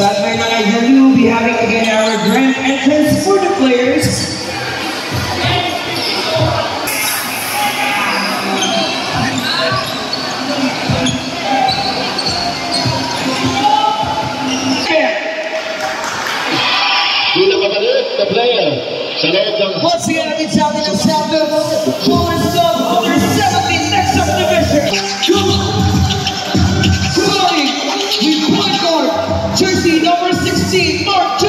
At may mga dyan, we will be having again our grand entrance for the players. Na player. Sa loob ng Once again, natin sa atin ang sound of 16, Mark